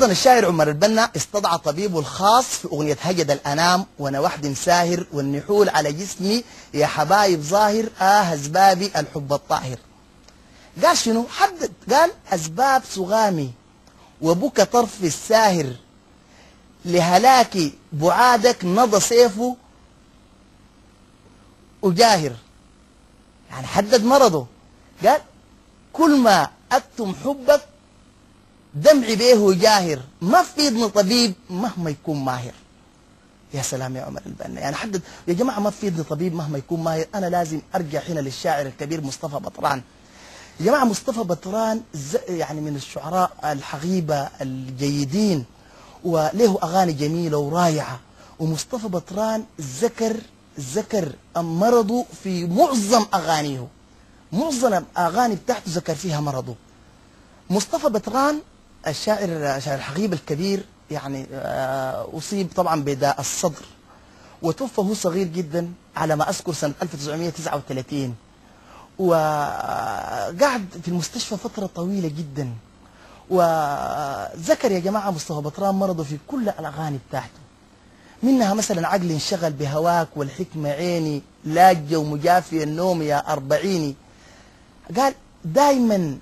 أيضا الشاعر عمر البنا استدعى طبيبه الخاص في أغنية هجد الأنام وأنا وحدي مساهر والنحول على جسمي يا حبايب ظاهر آه أسبابي الحب الطاهر. قال شنو؟ حدد. قال أسباب سغامي وبكى طرف الساهر. لهلاك بعادك نضى سيفه وجاهر. يعني حدد مرضه. قال كل ما أكتم حبك دمعي به جاهر. ما في إذن طبيب مهما يكون ماهر. يا سلام يا عمر البنا. يعني حدد يا جماعة ما في إذن طبيب مهما يكون ماهر. أنا لازم أرجع هنا للشاعر الكبير مصطفى بطران. يا جماعة مصطفى بطران يعني من الشعراء الحغيبة الجيدين وله أغاني جميلة ورائعة. ومصطفى بطران ذكر ذكر مرضه في معظم أغانيه. معظم الاغاني بتاعته ذكر فيها مرضه. مصطفى بطران الشاعر الشاعر الحغيب الكبير يعني آه، أصيب طبعا بداء الصدر وتوفى وهو صغير جدا على ما أذكر سنة 1939 وقعد في المستشفى فترة طويلة جدا وذكر يا جماعة مصطفى بطران مرضه في كل الأغاني بتاعته. منها مثلا عقل انشغل بهواك والحكمة عيني لاجة ومجافي النوم يا أربعيني. قال دايما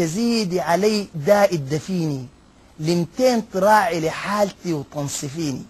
تزيدي علي داء الدفيني لمتين تراعي لحالتي وتنصفيني.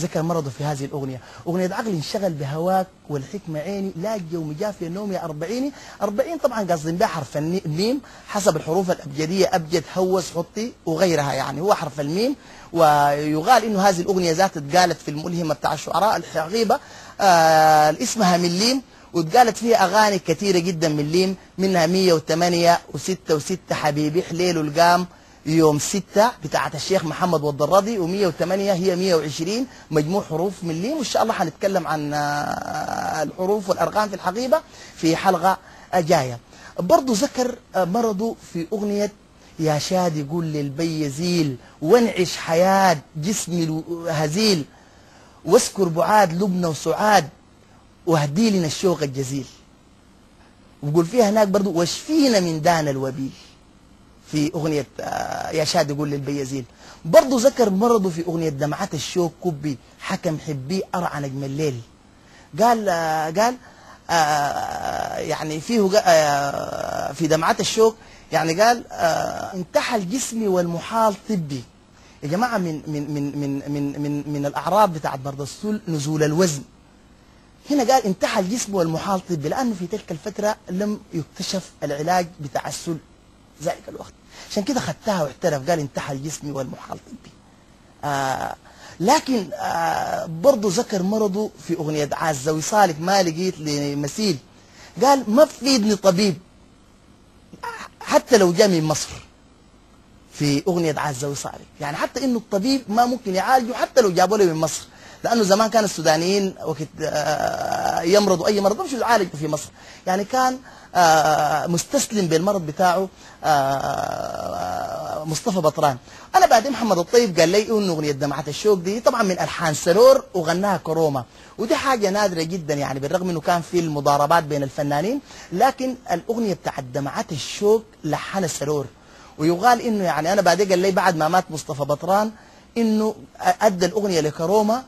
ذكر مرضه في هذه الأغنية. أغنية عقل انشغل بهواك والحكمة عيني. لاجة ومجافي النوم يا أربعيني. أربعين طبعا قاصدين بها حرف الميم حسب الحروف الأبجدية أبجد هوس حطي وغيرها يعني. هو حرف الميم. ويقال إنه هذه الأغنية ذات اتقالت في الملهمة بتاع الشعراء الحغيبة آه اسمها من ليم. واتقالت فيها أغاني كثيرة جدا من ليم منها 108 و6 و6 حبيبي حليل القام يوم 6 بتاعت الشيخ محمد والضرادي و108 هي 120 مجموع حروف من ليم. وإن شاء الله حنتكلم عن آه، الحروف والأرقام في الحقيبة في حلقة جاية. برضه ذكر آه، مرضه في أغنية يا شادي قول للبي يزيل وانعش حياة جسمي هزيل. واذكر بعاد لبنى وسعاد واهدي لنا الشوق الجزيل. وبقول فيها هناك برضو واشفينا من دان الوبيل. في أغنية آه، يا شاد يقول للبيازيل. برضو ذكر مرضه في أغنية دمعات الشوق كبي حكم حبي أرعى نجم الليل. قال آه، قال آه، يعني فيه في دمعات الشوق يعني قال انتحل جسمي والمحال طبي. يا جماعة من من من من من من, من الأعراض بتاعت مرض السل نزول الوزن. هنا قال انتحى الجسم والمحال طبي لأنه في تلك الفترة لم يكتشف العلاج بتاع السل ذلك الوقت. عشان كده خدتها واعترف قال انتحى الجسم والمحال طبي. آه لكن آه برضه ذكر مرضه في أغنية عزه وصالك ما لقيت لي مثيل قال ما بفيدني طبيب. حتى لو جاء من مصر في أغنية عزة وصالح يعني حتى إنه الطبيب ما ممكن يعالجه حتى لو جابوا له من مصر. لأنه زمان كان السودانيين وقت آه، يمرضوا أي مرض مش يعالجوا في مصر. يعني كان آه، مستسلم بالمرض بتاعه آه، مصطفى بطران. أنا بعدين محمد الطيب قال لي إنه أغنية دمعة الشوق دي. طبعا من ألحان سرور وغناها كروما. ودي حاجة نادرة جدا يعني بالرغم إنه كان في المضاربات بين الفنانين لكن الأغنية بتاعت دمعات الشوق لحنها سرور. ويقال إنه يعني أنا بعدين قال لي بعد ما مات مصطفى بطران إنه أدى الأغنية لكرومه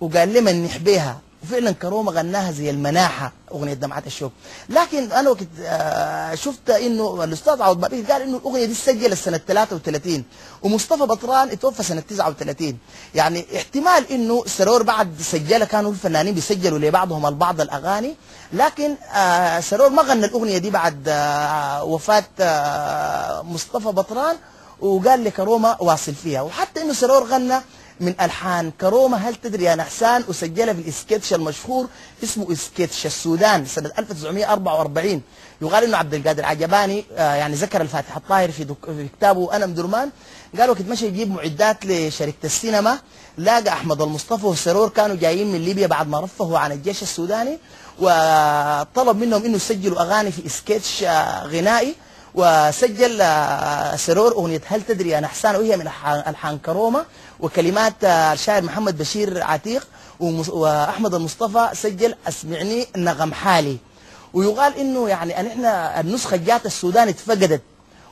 وقال لي من نحبيها. وفعلا كرومه غناها زي المناحة أغنية دمعة الشوق لكن أنا وقت آه، شفت إنه الأستاذ عوض بابي قال إنه الأغنية دي سجلت سنة 33 ومصطفى بطران اتوفى سنة 39 يعني احتمال إنه سرور بعد سجلها كانوا الفنانين بيسجلوا لبعضهم البعض الأغاني. لكن آه سرور ما غنى الأغنية دي بعد آه وفاة آه مصطفى بطران. وقال لكرومه واصل فيها. وحتى إنه سرور غنى من ألحان. كرومه هل تدري يا نحسان وسجلها في الإسكتش المشهور اسمه إسكتش السودان سنة 1944 يقال إنه عبد القادر عجباني آه يعني ذكر الفاتح الطاهر في, في كتابه أنا مدرمان قال وقت مشى يجيب معدات لشركة السينما لاقى أحمد المصطفى والسرور كانوا جايين من ليبيا بعد ما رفهوا عن الجيش السوداني وطلب منهم إنه يسجلوا أغاني في سكتش آه، غنائي. وسجل آه، سرور أغنية هل تدري يا نحسان وهي من ألحان- كرومه وكلمات آه، الشاعر محمد بشير عتيق وأحمد المصطفى سجل أسمعني نغم حالي. ويقال إنه يعني أن إحنا النسخة جات السودان اتفقدت.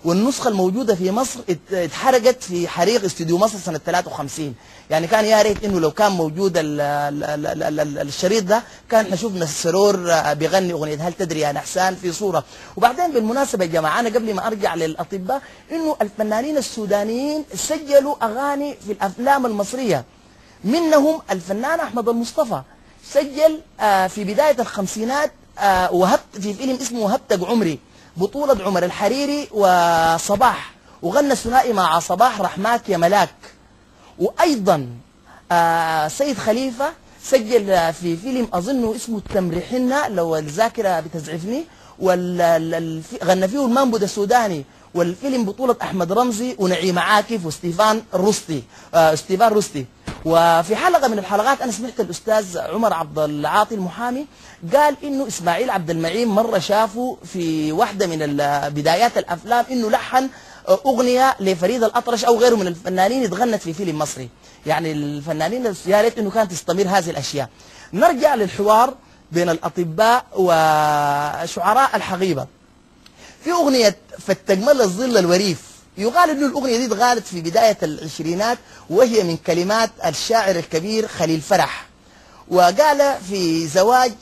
والنسخة الموجودة في مصر ات- اتحرقت في حريق استوديو مصر سنة 53 يعني كان يا ريت إنه لو كان موجود ال ال ال ال ال الشريط ده كان شفنا السرور آه، بيغني أغنية هل تدري يا نحسان؟ في صورة. وبعدين بالمناسبة يا جماعة أنا قبل ما أرجع للأطباء إنه الفنانين السودانيين سجلوا أغاني في الأفلام المصرية. منهم الفنان أحمد المصطفى. سجل آه، في بداية الخمسينات آه، وهبت في فيلم اسمه وهبتك عمري. بطولة عمر الحريري وصباح. وغنى ثنائي مع صباح رحماك يا ملاك. وأيضا آه، سيد خليفة سجل في فيلم أظنه اسمه التمرحنة لو الذاكرة بتزعفني. وغنى فيه المنبذ السوداني. والفيلم بطولة أحمد رمزي ونعيم عاكف وستيفان رستي. آه ستيفان رستي. وفي حلقة من الحلقات أنا سمعت الأستاذ عمر عبد العاطي المحامي قال إنه إسماعيل عبد المعين مرة شافه في واحدة من بدايات الأفلام إنه لحن أغنية لفريد الأطرش أو غيره من الفنانين اتغنت في فيلم مصري. يعني الفنانين يا ريت إنه كانت تستمر هذه الأشياء. نرجع للحوار بين الأطباء وشعراء الحقيبة. في أغنية فتجمل الظل الوريف يقال أن الأغنية دي اتغالت في بداية العشرينات وهي من كلمات الشاعر الكبير خليل فرح. وقال في زواج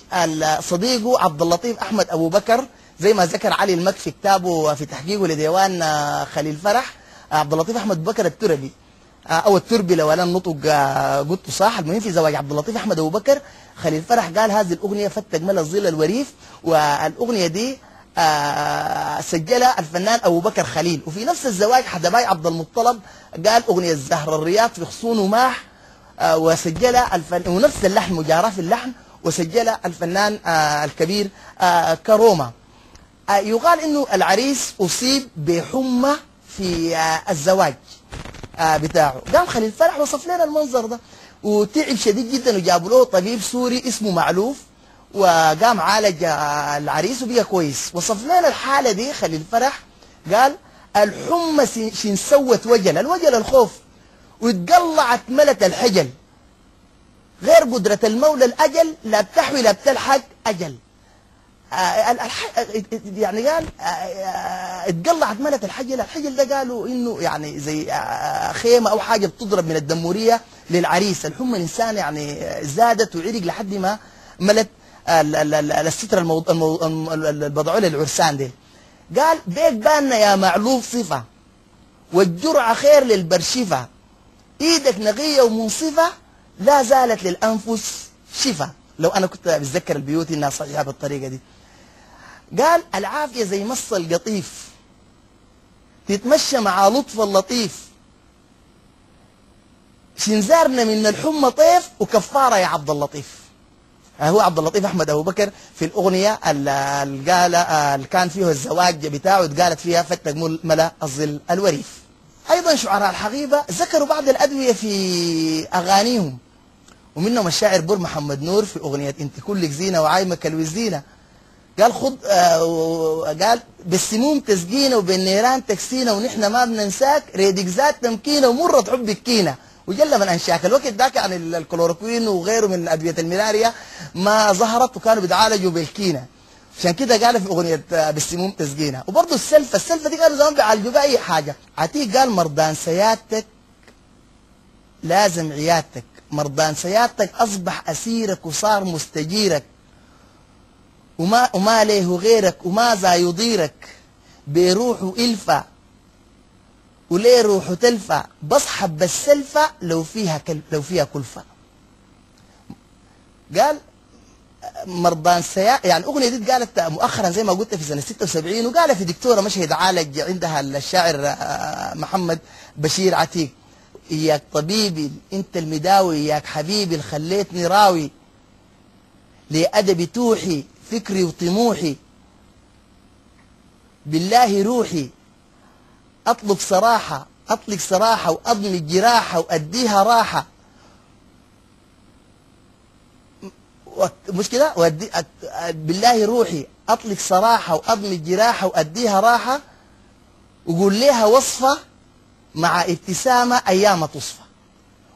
صديقه عبد اللطيف أحمد أبو بكر زي ما ذكر علي المك في كتابه في تحقيقه لديوان خليل فرح عبد اللطيف أحمد أبو بكر التربي. أو التربي لو أنا النطق آه، قلت صح. المهم في زواج عبد اللطيف أحمد أبو بكر خليل فرح قال هذه الأغنية فتك ملا الظل الوريف والأغنية دي سجلها الفنان أبو بكر خليل. وفي نفس الزواج حدباي عبد المطلب قال أغنية زهر الرياض في خصون وماح آه، وسجلها الفن ونفس اللحن مجاراه في اللحن وسجلها الفنان آه، الكبير آه، كروما آه، يقال إنه العريس أصيب بحمى في آه، الزواج آه، بتاعه. قام خليل فرح وصف لنا المنظر ده. وتعب شديد جدا وجابوا له طبيب سوري اسمه معلوف. وقام عالج العريس وبقى كويس. وصف لنا الحالة دي خليل فرح قال الحمى شن سوت وجل؟ الوجل الخوف. واتقلعت ملت الحجل. غير قدرة المولى الأجل لا بتحوي لا بتلحق أجل. آه، يعني قال آه، آه، اتقلعت ملت الحجل. الحجل ده قالوا إنه يعني زي خيمة أو حاجة بتضرب من الدمورية للعريس. الحمى الإنسان يعني زادت وعرق لحد ما ملت ال- ال- ال- الستر الموض... المو... الم- ال- البضعوه للعرسان دي. قال بيك بالنا يا معلوف صفة والجرعة خير للبرشفة. إيدك نقية ومنصفة لا زالت للأنفس شفا لو أنا كنت بتذكر البيوت إنها صحيحة بالطريقة دي. قال العافية زي مص القطيف. تتمشى مع لطف اللطيف. شنزارنا من الحمى طيف وكفارة يا عبد اللطيف. هو عبد اللطيف أحمد أبو بكر في الأغنية اللي قال آه، اللي كان فيه الزواج بتاعه اتقالت فيها فتك مل- ملا الظل الوريف أيضا شعراء الحقيبة ذكروا بعض الأدوية في أغانيهم ومنهم الشاعر بور محمد نور في أغنية إنت كلك زينة وعايمك الوزينة. قال خد آه قال بالسموم تسقينا وبالنيران تكسينا ونحن ما بننساك ريدك ذات تمكينه ومرة حبك كينا. وجل من أنشأك. الوقت ذاك عن ال- الكلوروكوين وغيره من أدوية الملاريا ما ظهرت وكانوا بيتعالجوا بالكينا عشان كده قال في أغنية آه، بالسموم تسقينا. وبرضه السلفه السلفه دي قالوا زمان بيعالجوا بها اي حاجة. عتيق قال مرضان سيادتك لازم عيادتك. مرضان سيادتك أصبح أسيرك وصار مستجيرك. وما وما له غيرك وماذا يضيرك بروح إلفة وليه روحه تلفى بصحب بالسلفة لو فيها كل لو فيها كلفة. قال مرضان سيا يعني الأغنية دي قالت مؤخرا زي ما قلت في سنة 76 وقالها في دكتورة مشهد عالج عندها الشاعر آه، محمد بشير عتيق. إياك طبيبي أنت المداوي إياك حبيبي اللي خليتني راوي. لأدبي توحي فكري وطموحي. بالله روحي. أطلب صراحة أطلق صراحة وأضمي جراحة وأديها راحة. مش كده؟ وأدي بالله روحي أطلق صراحة وأضمي جراحة وأديها راحة وقول لها وصفة مع ابتسامة أيام تصفى.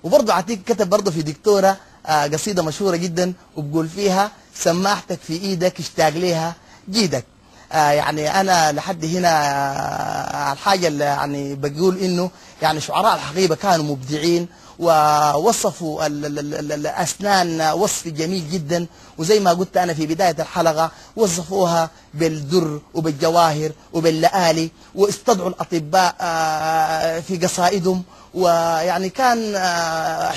وبرضه عتيق كتب برضه في دكتورة آه، قصيدة مشهورة جدا وبقول فيها سماحتك في إيدك اشتاق ليها جيدك. يعني أنا لحد هنا آه الحاجة اللي يعني بقول إنه يعني شعراء الحقيبة كانوا مبدعين ووصفوا ال- ال- ال- ال- الاسنان وصف جميل جدا. وزي ما قلت أنا في بداية الحلقة وصفوها بالدر وبالجواهر وباللآلي واستدعوا الأطباء آه، في قصائدهم. ويعني كان آه،